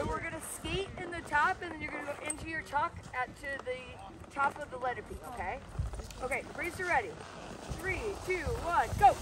So we're gonna skate in the top and then you're gonna go into your chalk at to the top of the letter P, okay? Okay, freeze ready. Three, two, one, go!